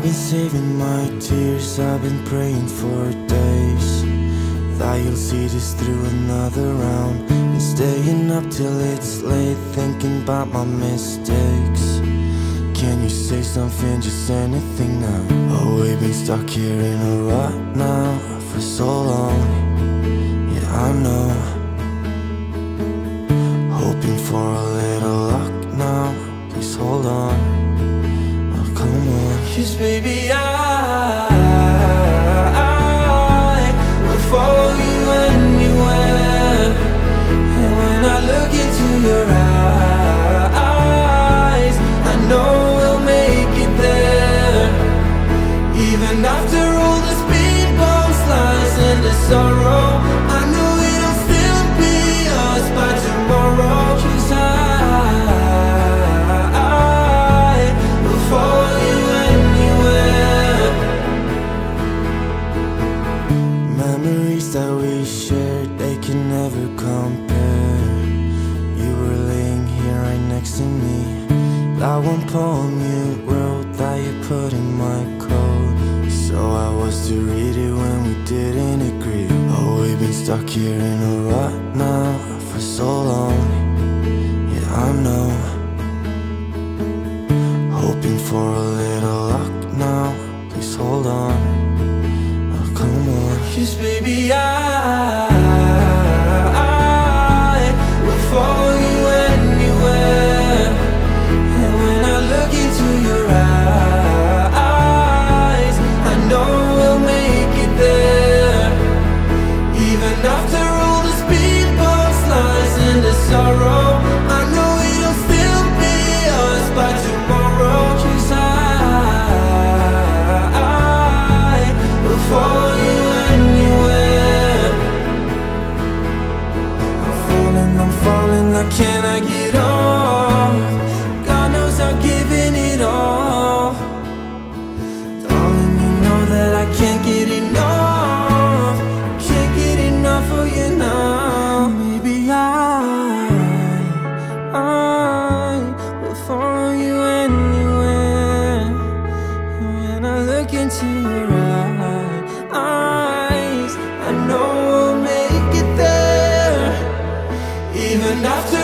I've been saving my tears, I've been praying for days That you'll see this through another round. And staying up till it's late, thinking about my mistakes. Can you say something, just anything now? Oh, we've been stuck here in a rut now For so long, on Cause That one poem you wrote that you put in my coat So I was to read it when we didn't agree. Oh, we've been stuck here in a rut now for so long. Yeah, I know. Hoping for a little luck now. Please hold on. Oh, come on. Cause baby I Falling, like can I get off? God knows I'm giving it all. Darling, you know that I can't get enough. Can't get enough of you now. Maybe I, I will follow you anywhere. When I look into your eyes. enough after